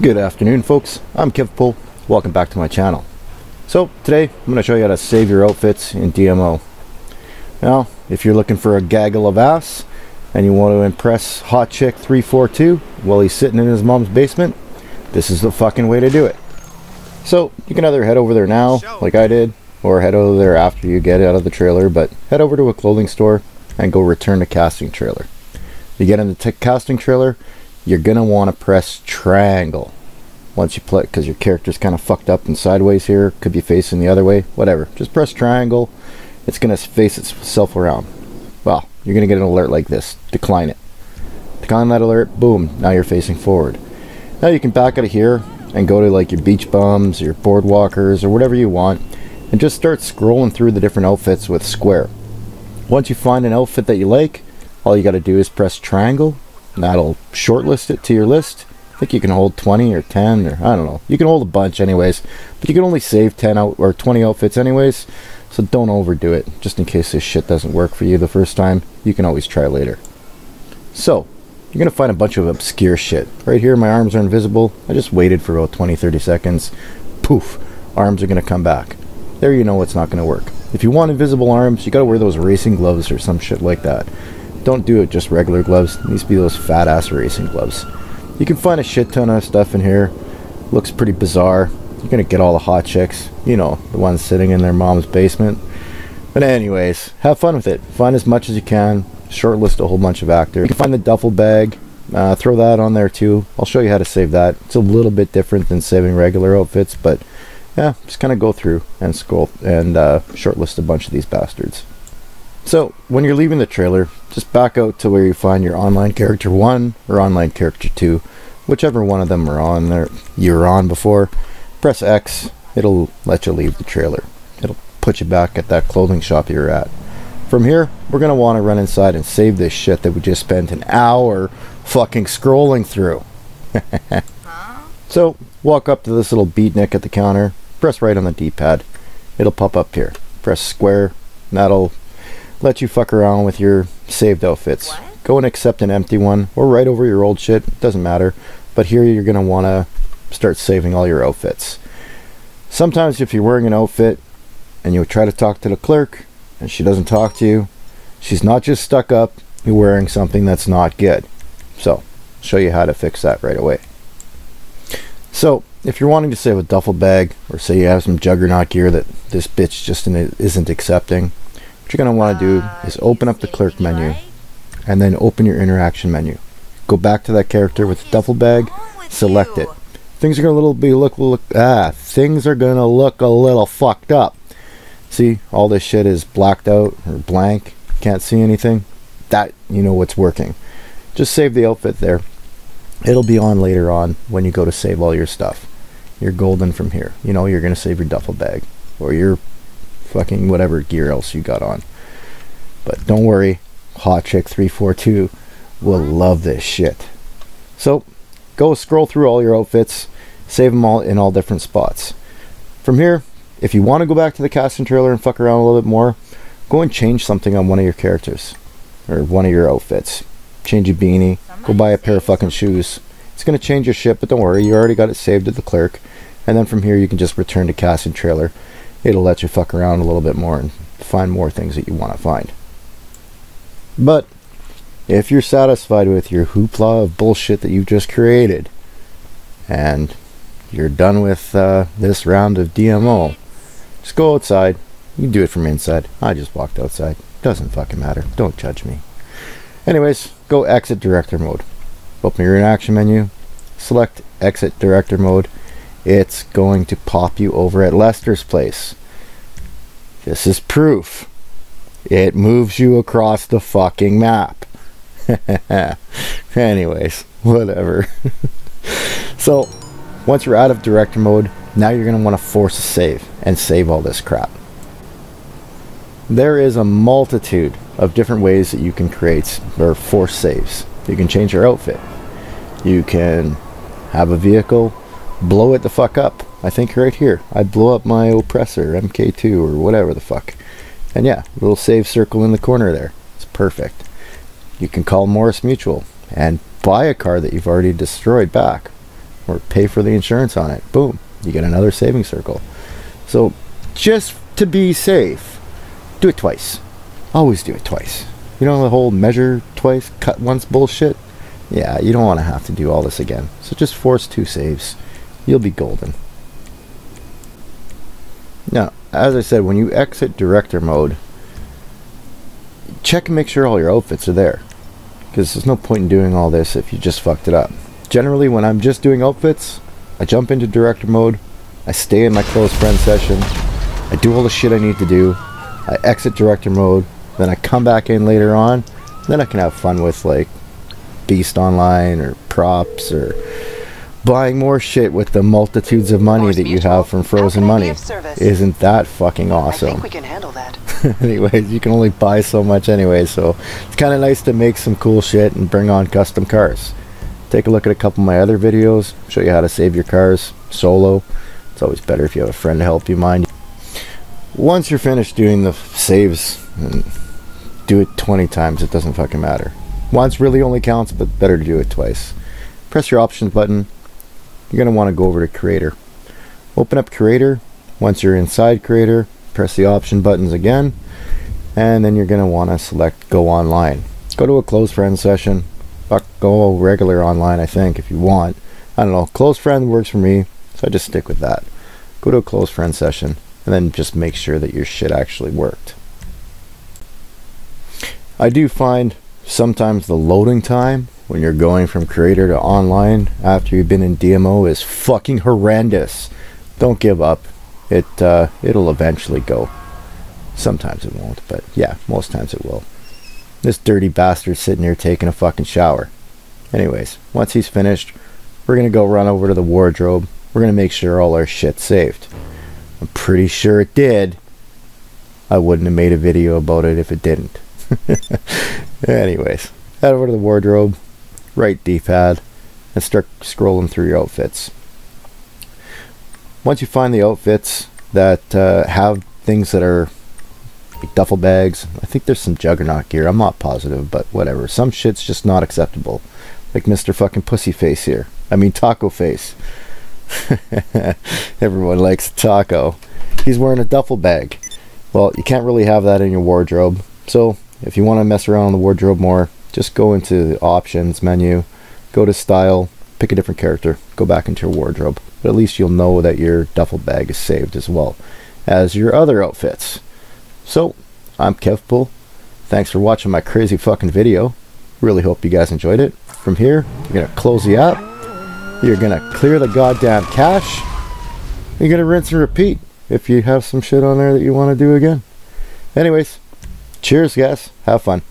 Good afternoon folks, I'm Kevpool. Welcome back to my channel. So today I'm going to show you how to save your outfits in DMO. Now if you're looking for a gaggle of ass and you want to impress Hot Chick 342 while he's sitting in his mom's basement, this is the fucking way to do it. So you can either head over there now like I did or head over there after you get out of the trailer but head over to a clothing store and go return the casting trailer. You get in the casting trailer you're gonna want to press triangle. Once you play because your character's kind of fucked up and sideways here could be facing the other way whatever. Just press triangle it's gonna face itself around. Well you're gonna get an alert like this. Decline it. Decline that alert boom now you're facing forward. Now you can back out of here and go to like your beach bums your boardwalkers or whatever you want and just start scrolling through the different outfits with square. Once you find an outfit that you like all you got to do is press triangle that'll shortlist it to your list. I think you can hold 20 or 10 or I don't know. You can hold a bunch anyways, but you can only save 10 out or 20 outfits anyways. So don't overdo it. Just in case this shit doesn't work for you the first time, you can always try later. So, you're going to find a bunch of obscure shit. Right here, my arms are invisible. I just waited for about 20, 30 seconds. Poof, arms are going to come back. There you know it's not going to work. If you want invisible arms, you got to wear those racing gloves or some shit like that. Don't do it just regular gloves. It needs to be those fat ass racing gloves. You can find a shit ton of stuff in here. Looks pretty bizarre. You're gonna get all the hot chicks. You know, the ones sitting in their mom's basement. But anyways, have fun with it. Find as much as you can. Shortlist a whole bunch of actors. You can find the duffel bag. Uh, throw that on there too. I'll show you how to save that. It's a little bit different than saving regular outfits, but yeah, just kind of go through and scroll and uh, shortlist a bunch of these bastards. So when you're leaving the trailer, just back out to where you find your online character 1 or online character 2, whichever one of them are on there you were on before. Press X, it'll let you leave the trailer. It'll put you back at that clothing shop you're at. From here, we're going to want to run inside and save this shit that we just spent an hour fucking scrolling through. So, walk up to this little beatnik at the counter, press right on the D-pad. It'll pop up here. Press square, that'll let you fuck around with your saved outfits. What? Go and accept an empty one or write over your old shit. Doesn't matter. But here you're going to want to start saving all your outfits. Sometimes if you're wearing an outfit and you try to talk to the clerk and she doesn't talk to you, she's not just stuck up, you're wearing something that's not good. So, show you how to fix that right away. So, if you're wanting to save a duffel bag or say you have some juggernaut gear that this bitch just isn't accepting, what you're going to want to do is open up the clerk menu and then open your interaction menu. Go back to that character with the duffel bag, select it. Things are going to little be look look ah things are going to look a little fucked up. See, all this shit is blacked out or blank. Can't see anything. That you know what's working. Just save the outfit there. It'll be on later on when you go to save all your stuff. You're golden from here. You know you're going to save your duffel bag or your fucking whatever gear else you got on. But don't worry, Hot Chick 342 will love this shit. So, go scroll through all your outfits, save them all in all different spots. From here, if you want to go back to the casting trailer and fuck around a little bit more, go and change something on one of your characters or one of your outfits. Change a beanie, go buy a pair of fucking shoes. It's going to change your shit, but don't worry, you already got it saved at the clerk. And then from here, you can just return to casting trailer it'll let you fuck around a little bit more and find more things that you want to find. But if you're satisfied with your hoopla of bullshit that you've just created and you're done with uh, this round of DMO, just go outside. You can do it from inside. I just walked outside. Doesn't fucking matter. Don't judge me. Anyways, go exit director mode. Open your interaction menu, select exit director mode, it's going to pop you over at Lester's place. This is proof. It moves you across the fucking map. Anyways, whatever. so, once you're out of director mode, now you're going to want to force a save and save all this crap. There is a multitude of different ways that you can create or force saves. You can change your outfit. You can have a vehicle blow it the fuck up. I think right here. I'd blow up my oppressor, MK2 or whatever the fuck. And yeah, little save circle in the corner there. It's perfect. You can call Mors Mutual and buy a car that you've already destroyed back. or pay for the insurance on it. Boom, you get another saving circle. So just to be safe, do it twice. Always do it twice. You know the whole measure twice, cut once bullshit? Yeah, you don't want to have to do all this again. So just force two saves. You'll be golden. Now, as I said, when you exit director mode, check and make sure all your outfits are there. Because there's no point in doing all this if you just fucked it up. Generally, when I'm just doing outfits, I jump into director mode, I stay in my close friend session, I do all the shit I need to do, I exit director mode, then I come back in later on, then I can have fun with like Beast Online or props or buying more shit with the multitudes of money that you have from Frozen Money. Isn't that fucking awesome? I think we can handle that. anyways, you can only buy so much anyway, so it's kind of nice to make some cool shit and bring on custom cars. Take a look at a couple of my other videos, show you how to save your cars solo. It's always better if you have a friend to help you mind. Once you're finished doing the saves, do it 20 times, it doesn't fucking matter. Once really only counts, but better to do it twice. Press your options button, you're going to want to go over to Creator. Open up Creator. Once you're inside Creator, press the option buttons again, and then you're going to want to select Go Online. Go to a close friend session. Go regular online, I think, if you want. I don't know. Close friend works for me, so I just stick with that. Go to a close friend session, and then just make sure that your shit actually worked. I do find sometimes the loading time when you're going from creator to online after you've been in DMO is fucking horrendous. Don't give up. It uh, it'll eventually go. Sometimes it won't, but yeah, most times it will. This dirty bastard sitting here taking a fucking shower. Anyways, once he's finished, we're gonna go run over to the wardrobe. We're gonna make sure all our shit's saved. I'm pretty sure it did. I wouldn't have made a video about it if it didn't. Anyways, head over to the wardrobe, right D-pad and start scrolling through your outfits. Once you find the outfits that uh, have things that are like duffel bags, I think there's some juggernaut gear. I'm not positive, but whatever. Some shit's just not acceptable. Like Mr. fucking Pussy Face here. I mean Taco Face. Everyone likes Taco. He's wearing a duffel bag. Well, you can't really have that in your wardrobe. So, if you want to mess around in the wardrobe more, just go into the options menu, go to style, pick a different character, go back into your wardrobe. But at least you'll know that your duffel bag is saved as well as your other outfits. So, I'm Kevpool. Thanks for watching my crazy fucking video. Really hope you guys enjoyed it. From here, you're gonna close the app. You're gonna clear the goddamn cache. You're gonna rinse and repeat if you have some shit on there that you want to do again. Anyways, cheers guys. Have fun.